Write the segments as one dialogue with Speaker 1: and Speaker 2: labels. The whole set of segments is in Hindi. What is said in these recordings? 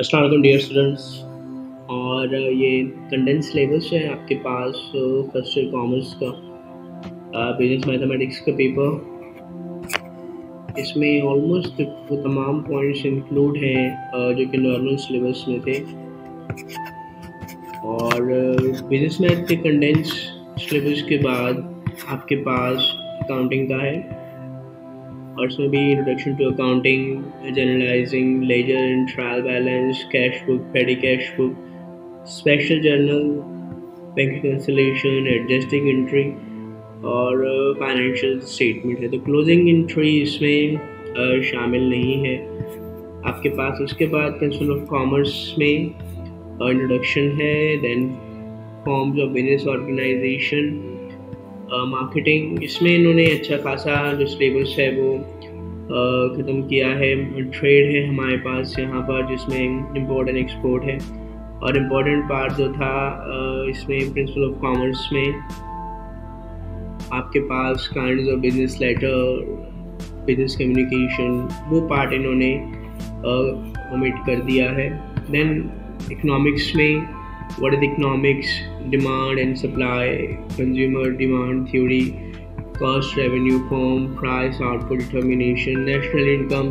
Speaker 1: असलम डियर स्टूडेंट्स और ये कंडेंस सिलेबस है आपके पास फ़र्स्ट ईयर कॉमर्स का बिज़नेस मैथमेटिक्स का पेपर इसमें ऑलमोस्ट वो तमाम पॉइंट्स इंक्लूड हैं जो कि नॉर्मल सिलेबस में थे, और बिज़नेस मैथ के कंडेंस सिलेबस के बाद आपके पास अकाउंटिंग का है इसमें भी introduction to accounting journalising ledger and trial balance cash book petty cash book special journal bank reconciliation adjusting entry और फाइनेंशियल uh, स्टेटमेंट है। तो क्लोजिंग एंट्री इसमें uh, शामिल नहीं है। आपके पास उसके बाद प्रिंसिपल ऑफ़ कॉमर्स में इंट्रोडक्शन uh, है then forms of business organisation marketing इसमें इन्होंने अच्छा खासा जो सिलेबस है वो ख़त्म किया है। ट्रेड है हमारे पास यहाँ पर, जिसमें इम्पोर्ट एंड एक्सपोर्ट है। और इम्पोर्टेंट पार्ट जो था इसमें प्रिंसिपल ऑफ़ कॉमर्स में आपके पास kind of business letter business communication वो पार्ट इन्होंने ओमिट कर दिया है। देन इकोनॉमिक्स में, what is economics? Demand and supply, consumer demand theory cost revenue form price output determination national income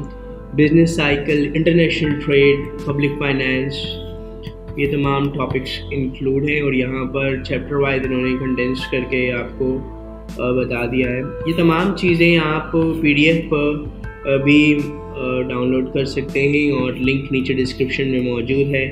Speaker 1: business cycle international trade public finance ये तमाम टॉपिक्स इंक्लूड हैं और यहाँ पर चैप्टर वाइज इन्होंने कंडेंस करके आपको बता दिया है ये तमाम चीज़ें आप पीडीएफ पर भी डाउनलोड कर सकते हैं और लिंक नीचे डिस्क्रिप्शन में मौजूद है